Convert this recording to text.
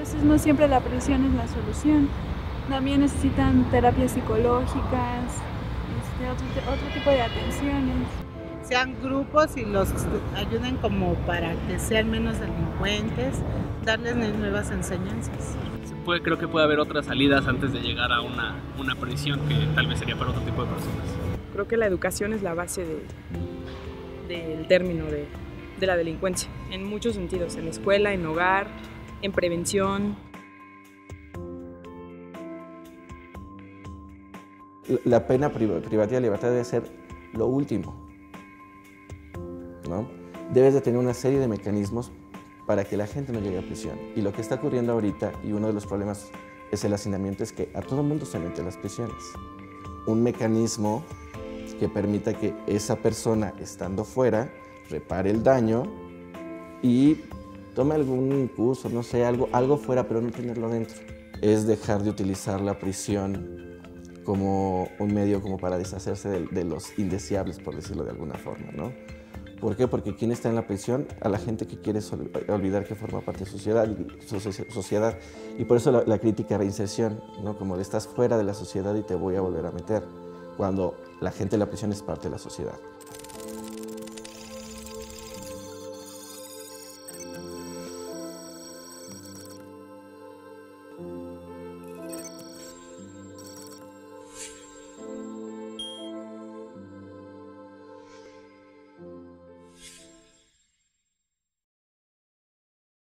Entonces no siempre la prisión es la solución. También necesitan terapias psicológicas, este, otro, otro tipo de atenciones sean grupos y los ayuden como para que sean menos delincuentes, darles nuevas enseñanzas. puede, creo que puede haber otras salidas antes de llegar a una, una prisión que tal vez sería para otro tipo de personas. Creo que la educación es la base del término de, de la delincuencia, en muchos sentidos, en escuela, en hogar, en prevención. La pena privativa de libertad debe ser lo último, Debes de tener una serie de mecanismos para que la gente no llegue a prisión. Y lo que está ocurriendo ahorita, y uno de los problemas es el hacinamiento, es que a todo el mundo se mete en las prisiones. Un mecanismo que permita que esa persona, estando fuera, repare el daño y tome algún curso, no sé, algo, algo fuera, pero no tenerlo dentro. Es dejar de utilizar la prisión como un medio como para deshacerse de, de los indeseables, por decirlo de alguna forma, ¿no? ¿Por qué? Porque quien está en la prisión, a la gente que quiere olvidar que forma parte de sociedad y, sociedad. y por eso la, crítica a reinserción, ¿no? como de estás fuera de la sociedad y te voy a volver a meter, cuando la gente en la prisión es parte de la sociedad.